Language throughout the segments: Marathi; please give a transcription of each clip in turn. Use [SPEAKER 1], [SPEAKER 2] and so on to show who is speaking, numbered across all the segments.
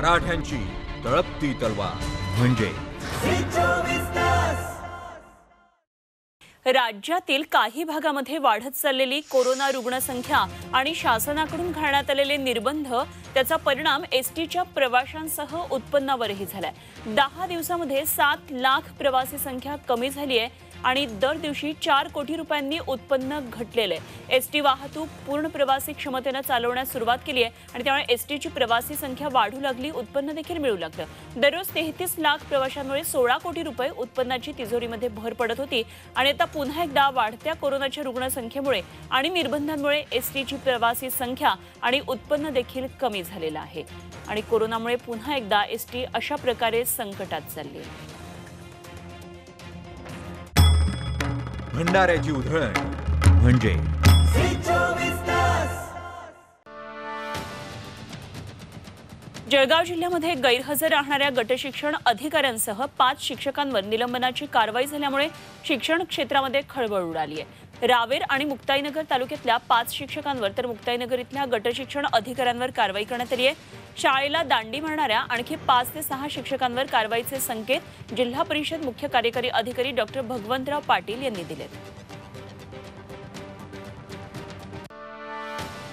[SPEAKER 1] मराठ्यांची तळपती तलवार. म्हणजे?
[SPEAKER 2] राज्यातील काही भागामध्ये वाढत चाललेली कोरोना रुग्णसंख्या आणि शासनाकडून घालण्यात आलेले निर्बंध त्याचा परिणाम एस टीच्या प्रवाशांसह उत्पन्नावरही झालाय. दहा दिवसामध्ये सात लाख प्रवासी संख्या कमी झाली आहे आणि दर दिवशी चार कोटी रुपयांनी उत्पन्न घटलेलं आहे. एस टी वाहतूक पूर्ण प्रवासी क्षमतेनं चालवण्यास सुरुवात केली आहे आणि त्यामुळे एस टीची प्रवासी संख्या वाढू लागली उत्पन्न देखील मिळू लागलं. दररोज तेहतीस लाख प्रवाशांमुळे सोळा कोटी रुपये उत्पन्नाची तिजोरीमध्ये भर पडत होती आणि आता पुन्हा एकदा वाढत्या कोरोनाच्या रुग्णसंख्येमुळे आणि निर्बंधांमुळे एस टीची प्रवासी संख्या आणि उत्पन्न देखील कमी झालेलं आहे. आणि कोरोनामुळे पुन्हा एकदा एस टी अशा प्रकारे संकटात चालली आहे.
[SPEAKER 1] भंडाऱ्याची उधळण म्हणजे
[SPEAKER 2] जळगाव जिल्ह्यामध्ये गैरहजर राहणाऱ्या गटशिक्षण अधिकाऱ्यांसह पाच शिक्षकांवर निलंबनाची कारवाई झाल्यामुळे शिक्षण क्षेत्रामध्ये खळबळ उडाली आहे. रावेर आणि मुक्ताईनगर तालुक्यातल्या पाच शिक्षकांवर तर मुक्ताईनगर इथल्या गटशिक्षण अधिकाऱ्यांवर कारवाई करण्यात आली आहे. शाळेला दांडी मारणाऱ्या आणखी पाच ते सहा शिक्षकांवर कारवाईचे संकेत जिल्हा परिषद मुख्य कार्यकारी अधिकारी डॉक्टर भगवंतराव पाटील यांनी दिलेत.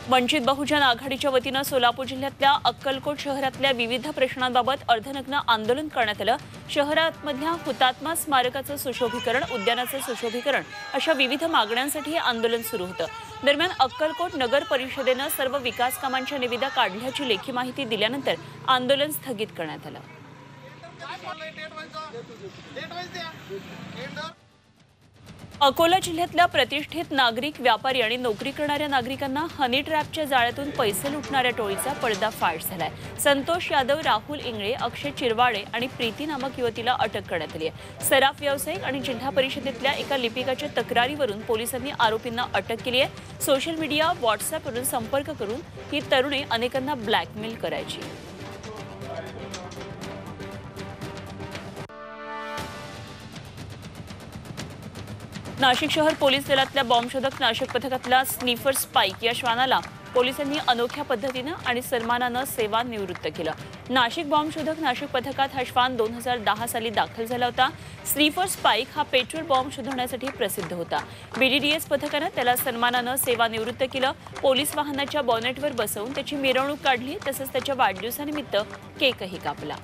[SPEAKER 2] वंचित बहुजन आघाडीच्या वतीनं सोलापूर जिल्ह्यातल्या अक्कलकोट शहरातल्या विविध प्रश्नांबाबत अर्धनग्न आंदोलन करण्यात आलं. शहरातमधल्या हुतात्मा स्मारकाचं सुशोभीकरण उद्यानाचं सुशोभीकरण अशा विविध मागण्यांसाठी हे आंदोलन सुरू होतं. दरम्यान अक्कलकोट नगर परिषदेनं सर्व विकास कामांच्या निविदा काढल्याची लेखी माहिती दिल्यानंतर आंदोलन स्थगित करण्यात आलं. अकोला जिल्ह्यातल्या प्रतिष्ठित नागरिक व्यापारी आणि नोकरी करणाऱ्या नागरिकांना हनी ट्रॅपच्या जाळ्यातून पैसे लुटणाऱ्या टोळीचा पडदाफाश झालाय. संतोष यादव राहुल इंगळे अक्षय चिरवाडे आणि प्रीती नामक युवतीला अटक करण्यात आली आहे. सराफ व्यावसायिक आणि जिल्हा परिषदेतल्या एका लिपिकाच्या तक्रारीवरून पोलिसांनी आरोपींना अटक केली आहे. सोशल मीडिया व्हॉट्सअपवरून संपर्क करून ही तरुणी अनेकांना ब्लॅकमेल करायची. नाशिक शहर पोलीस दलातल्या बॉम्बशोधक नाशक पथकातल्या स्निफर स्पाईक या श्वानाला पोलिसांनी अनोख्या पद्धतीनं आणि सन्मानानं सेवा निवृत्त केलं. नाशिक बॉम्बशोधक नाशिक पथकात हा श्वान दोन हजार दहा साली दाखल झाला होता. स्निफर स्पाईक हा पेट्रोल बॉम्ब शोधण्यासाठी प्रसिद्ध होता. बीडीडीएस पथकानं त्याला सन्मानानं सेवानिवृत्त केलं. पोलीस वाहनाच्या बॉनेटवर बसवून त्याची मिरवणूक काढली तसंच त्याच्या वाढदिवसानिमित्त केकही कापला.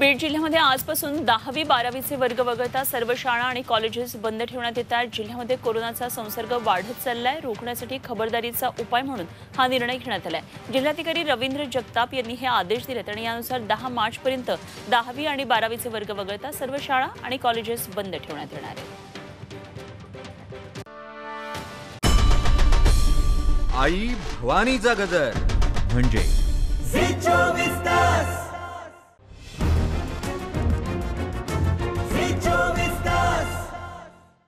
[SPEAKER 2] बीड जिल्ह्यामध्ये आजपासून दहावी बारावीचे वर्ग वगळता सर्व शाळा आणि कॉलेजेस बंद ठेवण्यात येत आहेत जिल्ह्यामध्ये कोरोनाचा संसर्ग वाढत चाललाय. रोखण्यासाठी खबरदारीचा उपाय म्हणून हा निर्णय घेण्यात आलाय. जिल्हाधिकारी रवींद्र जगताप यांनी हे आदेश दिलेत आणि यानुसार दहा मार्चपर्यंत दहावी आणि बारावीचे वर्ग वगळता सर्व शाळा आणि कॉलेजेस बंद ठेवण्यात येणार आहेत.
[SPEAKER 1] आई भवानीचा गजर. म्हणजे?
[SPEAKER 3] चोवीस